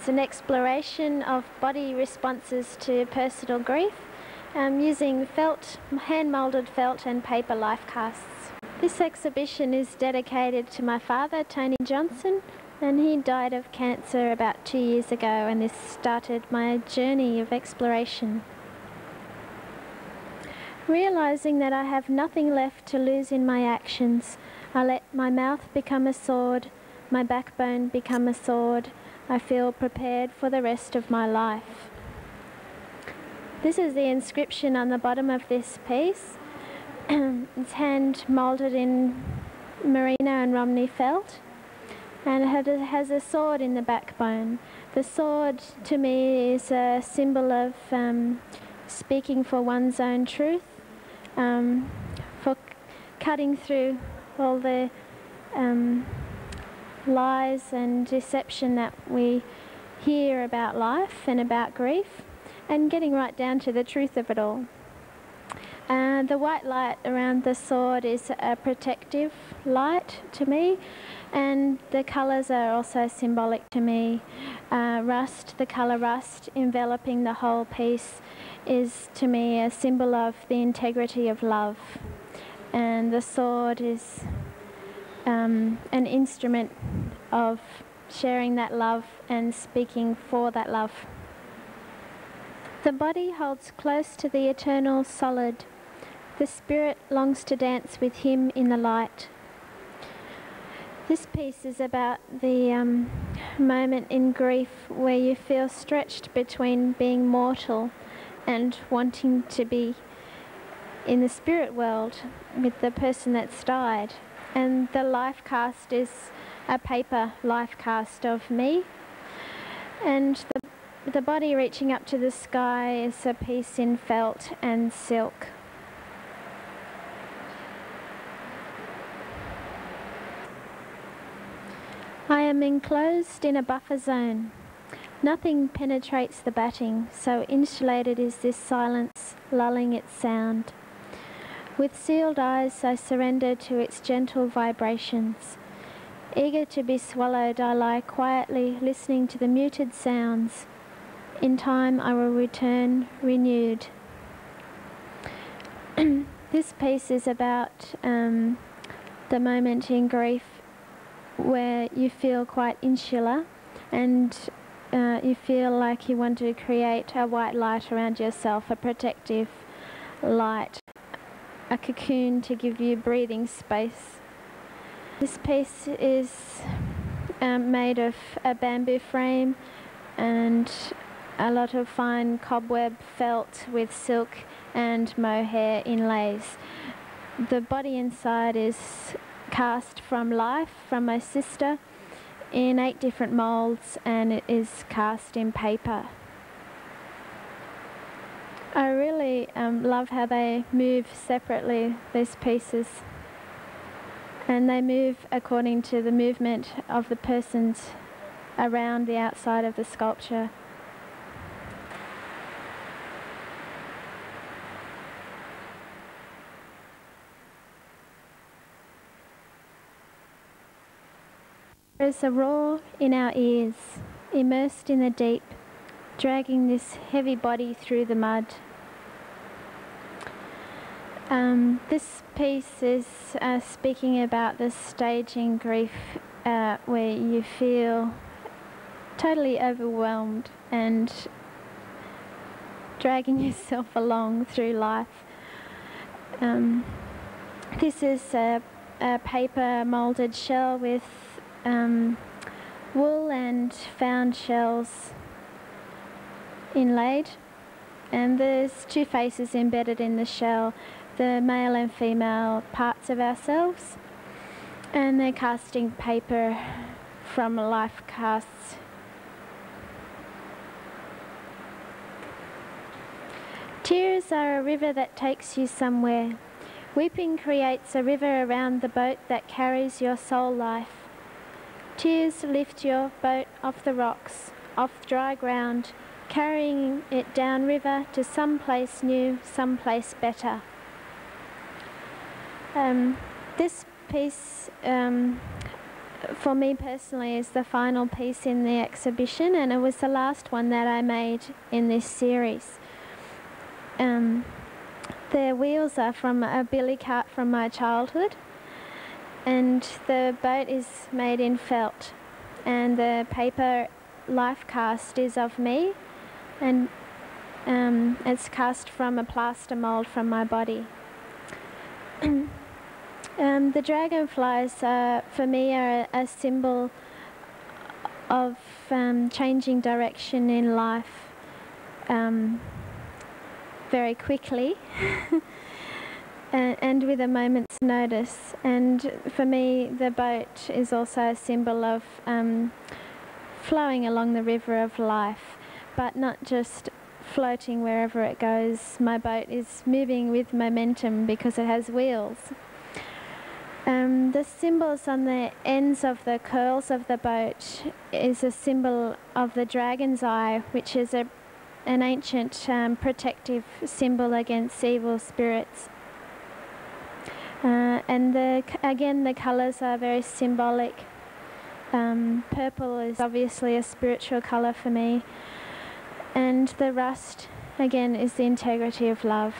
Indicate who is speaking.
Speaker 1: It's an exploration of body responses to personal grief um, using felt, hand moulded felt and paper life casts. This exhibition is dedicated to my father, Tony Johnson, and he died of cancer about two years ago, and this started my journey of exploration. Realizing that I have nothing left to lose in my actions, I let my mouth become a sword, my backbone become a sword. I feel prepared for the rest of my life. This is the inscription on the bottom of this piece. it's hand moulded in merino and Romney felt and it has a sword in the backbone. The sword to me is a symbol of um, speaking for one's own truth, um, for cutting through all the um, lies and deception that we hear about life and about grief, and getting right down to the truth of it all. Uh, the white light around the sword is a protective light to me, and the colours are also symbolic to me. Uh, rust, the colour rust enveloping the whole piece, is to me a symbol of the integrity of love, and the sword is um, an instrument of sharing that love and speaking for that love. The body holds close to the eternal solid the spirit longs to dance with him in the light. This piece is about the um, moment in grief where you feel stretched between being mortal and wanting to be in the spirit world with the person that's died. And the life cast is a paper life cast of me. And the, the body reaching up to the sky is a piece in felt and silk. I am enclosed in a buffer zone. Nothing penetrates the batting, so insulated is this silence, lulling its sound. With sealed eyes, I surrender to its gentle vibrations. Eager to be swallowed, I lie quietly listening to the muted sounds. In time, I will return renewed. this piece is about um, the moment in grief where you feel quite insular and uh, you feel like you want to create a white light around yourself, a protective light, a cocoon to give you breathing space. This piece is um, made of a bamboo frame and a lot of fine cobweb felt with silk and mohair inlays. The body inside is cast from life from my sister in eight different moulds and it is cast in paper. I really um, love how they move separately, these pieces. And they move according to the movement of the persons around the outside of the sculpture. There is a roar in our ears, immersed in the deep, dragging this heavy body through the mud. Um, this piece is uh, speaking about the staging grief uh, where you feel totally overwhelmed and dragging yourself along through life. Um, this is a, a paper moulded shell with um, wool and found shells inlaid and there's two faces embedded in the shell the male and female parts of ourselves and they're casting paper from life casts Tears are a river that takes you somewhere. Weeping creates a river around the boat that carries your soul life. Tears lift your boat off the rocks, off dry ground, carrying it down river to some place new, some place better. Um, this piece um, for me personally, is the final piece in the exhibition, and it was the last one that I made in this series. Um, the wheels are from a billy cart from my childhood, and the boat is made in felt, and the paper life cast is of me, and um, it's cast from a plaster mold from my body. um, the dragonflies, for me, are a, a symbol of um, changing direction in life um, very quickly. and, with a moment's notice. And for me, the boat is also a symbol of um, flowing along the river of life, but not just floating wherever it goes. My boat is moving with momentum because it has wheels. Um, the symbols on the ends of the curls of the boat is a symbol of the dragon's eye, which is a, an ancient um, protective symbol against evil spirits. Uh, and the, again, the colours are very symbolic. Um, purple is obviously a spiritual colour for me. And the rust, again, is the integrity of love.